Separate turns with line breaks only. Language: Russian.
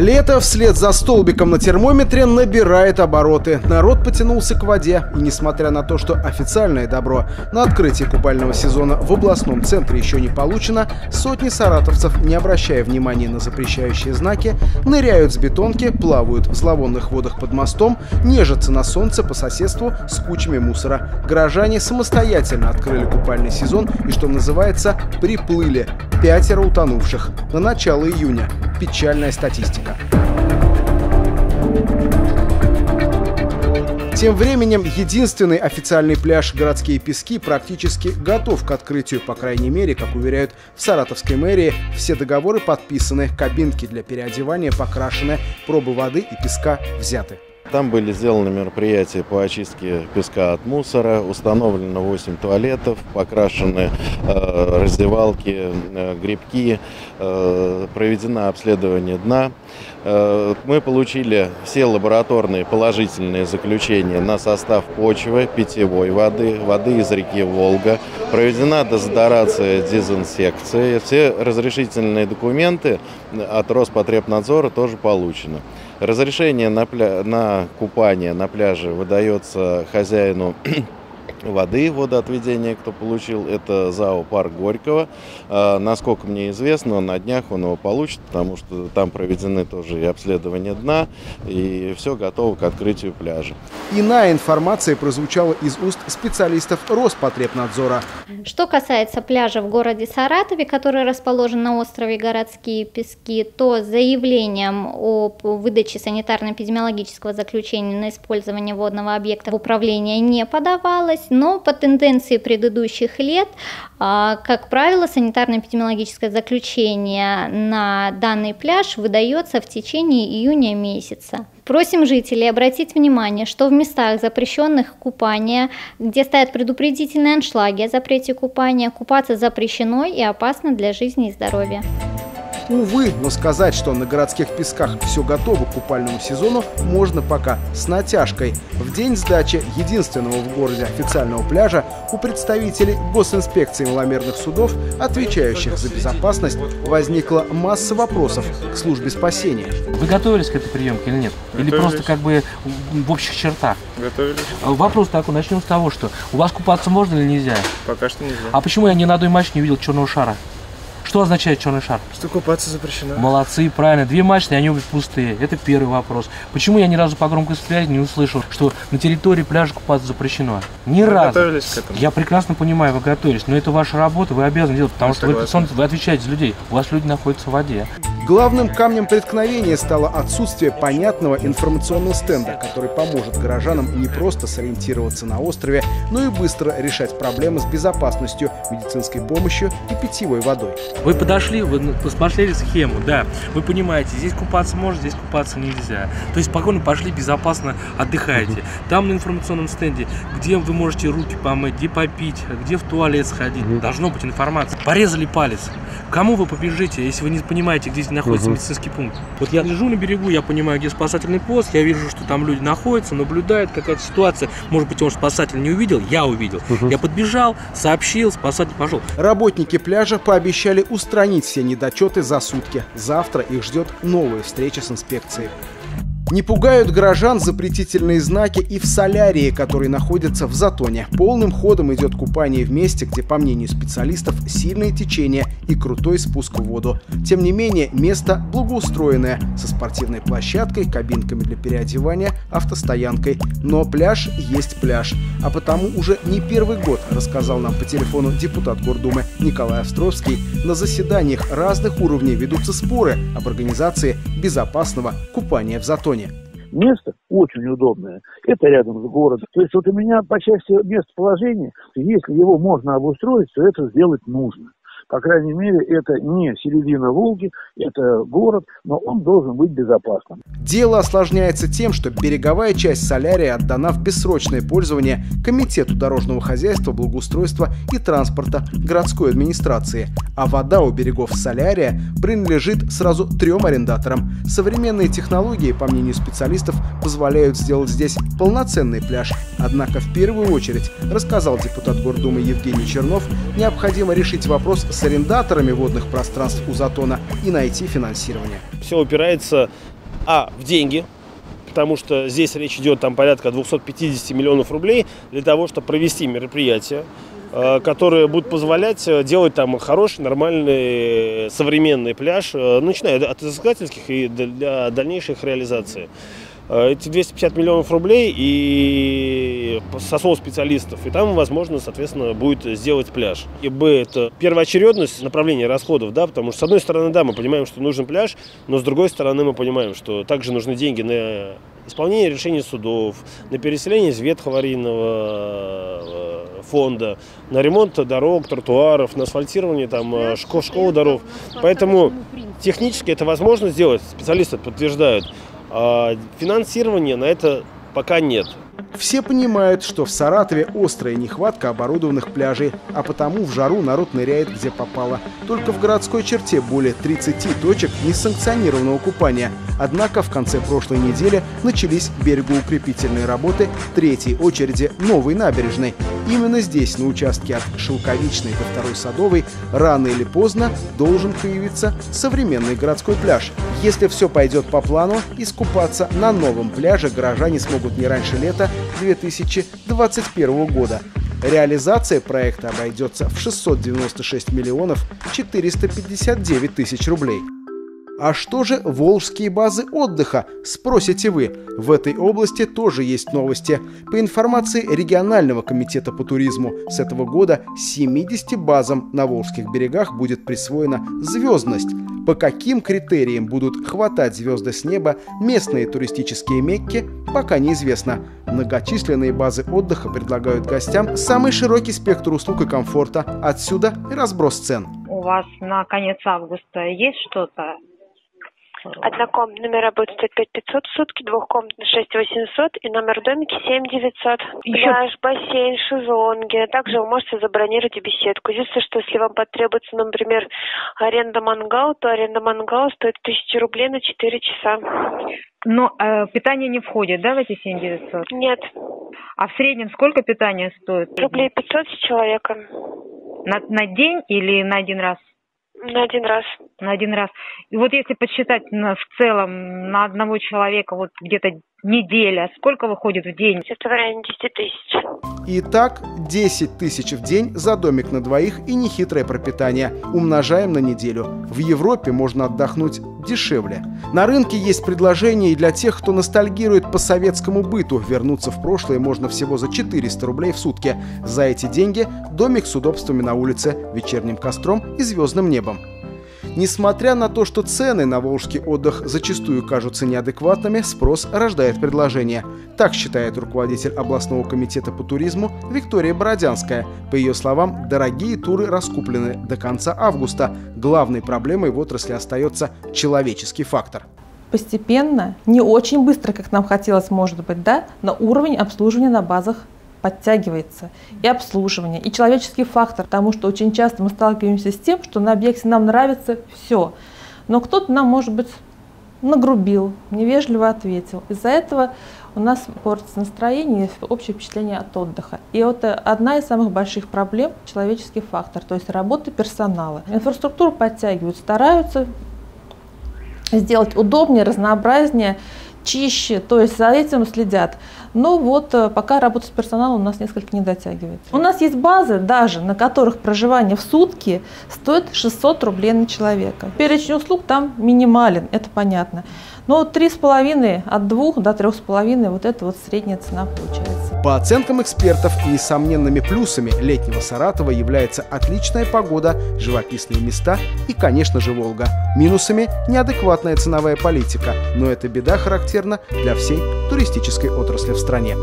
Лето вслед за столбиком на термометре набирает обороты. Народ потянулся к воде. И несмотря на то, что официальное добро на открытие купального сезона в областном центре еще не получено, сотни саратовцев, не обращая внимания на запрещающие знаки, ныряют с бетонки, плавают в зловонных водах под мостом, нежатся на солнце по соседству с кучами мусора. Горожане самостоятельно открыли купальный сезон и, что называется, приплыли. Пятеро утонувших. На начало июня. Печальная статистика. Тем временем единственный официальный пляж «Городские пески» практически готов к открытию, по крайней мере, как уверяют в Саратовской мэрии, все договоры подписаны, кабинки для переодевания покрашены, пробы воды и песка взяты.
Там были сделаны мероприятия по очистке песка от мусора, установлено 8 туалетов, покрашены э, раздевалки, э, грибки, э, проведено обследование дна. Э, мы получили все лабораторные положительные заключения на состав почвы, питьевой воды, воды из реки Волга. Проведена дезодорация, дезинсекция. Все разрешительные документы от Роспотребнадзора тоже получены. Разрешение на, пля... на купание на пляже выдается хозяину воды водоотведения, кто получил, это ЗАО «Парк Горького». А, насколько мне известно, на днях он его получит, потому что там проведены тоже и обследования дна, и все готово к открытию пляжа.
Иная информация прозвучала из уст специалистов Роспотребнадзора.
Что касается пляжа в городе Саратове, который расположен на острове Городские Пески, то заявлением о выдаче санитарно-эпидемиологического заключения на использование водного объекта в управление не подавалось, но по тенденции предыдущих лет, а, как правило, санитарно-эпидемиологическое заключение на данный пляж выдается в течение июня месяца. Просим жителей обратить внимание, что в местах запрещенных купания, где стоят предупредительные аншлаги о запрете купания, купаться запрещено и опасно для жизни и здоровья.
Увы, но сказать, что на городских песках все готово к купальному сезону, можно пока с натяжкой. В день сдачи единственного в городе официального пляжа у представителей госинспекции маломерных судов, отвечающих за безопасность, возникла масса вопросов к службе спасения.
Вы готовились к этой приемке или нет? Готовились. Или просто как бы в общих чертах?
Готовились.
Вопрос такой, начнем с того, что у вас купаться можно или нельзя?
Пока что нельзя.
А почему я ни на одной матче не видел черного шара? Что означает черный шар?
Что купаться запрещено.
Молодцы, правильно. Две мачты, они обе пустые. Это первый вопрос. Почему я ни разу по громкой связи не услышал, что на территории пляжа купаться запрещено? Ни
мы
разу.
готовились к этому.
Я прекрасно понимаю, вы готовились, но это ваша работа, вы обязаны делать, потому
Я
что вы, вы отвечаете за людей. У вас люди находятся в воде.
Главным камнем преткновения стало отсутствие понятного информационного стенда, который поможет горожанам не просто сориентироваться на острове, но и быстро решать проблемы с безопасностью, медицинской помощью и питьевой водой.
Вы подошли, вы посмотрели схему, да, вы понимаете, здесь купаться можно, здесь купаться нельзя. То есть спокойно пошли, безопасно отдыхаете. Там на информационном стенде, где вы можете руки помыть, где попить, где в туалет сходить, должно быть информация. Порезали палец. Кому вы побежите, если вы не понимаете, где находится медицинский пункт? Вот я лежу на берегу, я понимаю, где спасательный пост, я вижу, что там люди находятся, наблюдают, какая-то ситуация. Может быть, он спасатель не увидел, я увидел. Я подбежал, сообщил, спасатель пошел.
Работники пляжа пообещали устранить все недочеты за сутки. Завтра их ждет новая встреча с инспекцией. Не пугают горожан запретительные знаки и в солярии, который находится в Затоне. Полным ходом идет купание в месте, где, по мнению специалистов, сильное течение и крутой спуск в воду. Тем не менее, место благоустроенное, со спортивной площадкой, кабинками для переодевания, автостоянкой. Но пляж есть пляж. А потому уже не первый год, рассказал нам по телефону депутат Гордумы Николай Островский, на заседаниях разных уровней ведутся споры об организации безопасного купания в Затоне.
Место очень удобное. Это рядом с городом. То есть вот у меня по части местоположения, если его можно обустроить, то это сделать нужно. По крайней мере, это не середина Волги, это город, но он должен быть безопасным.
Дело осложняется тем, что береговая часть солярия отдана в бессрочное пользование Комитету дорожного хозяйства, благоустройства и транспорта городской администрации, а вода у берегов солярия принадлежит сразу трем арендаторам. Современные технологии, по мнению специалистов, позволяют сделать здесь полноценный пляж. Однако в первую очередь, рассказал депутат Гордумы Евгений Чернов, необходимо решить вопрос с арендаторами водных пространств у Затона и найти финансирование.
Все упирается А, в деньги, потому что здесь речь идет там порядка 250 миллионов рублей для того, чтобы провести мероприятие, э, которые будут позволять э, делать там хороший, нормальный, современный пляж, э, начиная от изыскательских и для дальнейшей их реализации. Эти 250 миллионов рублей и сосол специалистов, и там, возможно, соответственно, будет сделать пляж. И Б, это первоочередность направления расходов, да, потому что, с одной стороны, да, мы понимаем, что нужен пляж, но с другой стороны, мы понимаем, что также нужны деньги на исполнение решений судов, на переселение из ветхоаварийного э, фонда, на ремонт дорог, тротуаров, на асфальтирование там, э, школ, школ, дорог. Поэтому технически это возможно сделать, специалисты подтверждают. А финансирования на это пока нет.
Все понимают, что в Саратове острая нехватка оборудованных пляжей, а потому в жару народ ныряет где попало. Только в городской черте более 30 точек несанкционированного купания. Однако в конце прошлой недели начались берегоукрепительные работы третьей очереди новой набережной. Именно здесь, на участке от Шелковичной до Второй Садовой, рано или поздно должен появиться современный городской пляж. Если все пойдет по плану, искупаться на новом пляже горожане смогут не раньше лета 2021 года. Реализация проекта обойдется в 696 миллионов 459 тысяч рублей. А что же волжские базы отдыха, спросите вы? В этой области тоже есть новости. По информации регионального комитета по туризму, с этого года 70 базам на волжских берегах будет присвоена звездность. По каким критериям будут хватать звезды с неба местные туристические мекки, пока неизвестно. Многочисленные базы отдыха предлагают гостям самый широкий спектр услуг и комфорта. Отсюда разброс цен.
У вас на конец августа есть что-то
Однокомнатный номера будет стоить 5500 в сутки, двухкомнатный 6800 и номер домики 7900. Пляж, бассейн, шезлонги. Также вы можете забронировать и беседку. Единственное, что если вам потребуется, например, аренда мангала, то аренда мангала стоит 1000 рублей на 4 часа.
Но э, питание не входит, да, в эти 7900?
Нет.
А в среднем сколько питание стоит?
Рублей 500 с человека.
На, на день или на один раз?
На один раз.
На один раз. И вот если подсчитать на, в целом на одного человека вот где-то неделя, сколько выходит в день?
Это в районе 10 тысяч.
Итак, 10 тысяч в день за домик на двоих и нехитрое пропитание. Умножаем на неделю. В Европе можно отдохнуть дешевле. На рынке есть предложения и для тех, кто ностальгирует по советскому быту. Вернуться в прошлое можно всего за 400 рублей в сутки. За эти деньги домик с удобствами на улице, вечерним костром и звездным небом. Несмотря на то, что цены на волжский отдых зачастую кажутся неадекватными, спрос рождает предложение. Так считает руководитель областного комитета по туризму Виктория Бородянская. По ее словам, дорогие туры раскуплены до конца августа. Главной проблемой в отрасли остается человеческий фактор
постепенно, не очень быстро, как нам хотелось, может быть, да, но уровень обслуживания на базах подтягивается и обслуживание, и человеческий фактор, потому что очень часто мы сталкиваемся с тем, что на объекте нам нравится все, но кто-то нам, может быть, нагрубил, невежливо ответил. Из-за этого у нас портится настроение и общее впечатление от отдыха. И это одна из самых больших проблем – человеческий фактор, то есть работа персонала. Инфраструктуру подтягивают, стараются сделать удобнее, разнообразнее, чище, то есть за этим следят. Но вот э, пока работа с персоналом у нас несколько не дотягивает. У нас есть базы даже, на которых проживание в сутки стоит 600 рублей на человека. Перечень услуг там минимален, это понятно. Но три с половиной, от двух до трех с половиной, вот это вот средняя цена получается.
По оценкам экспертов, несомненными плюсами летнего Саратова является отличная погода, живописные места и, конечно же, Волга. Минусами – неадекватная ценовая политика, но эта беда характерна для всей туристической отрасли в стране.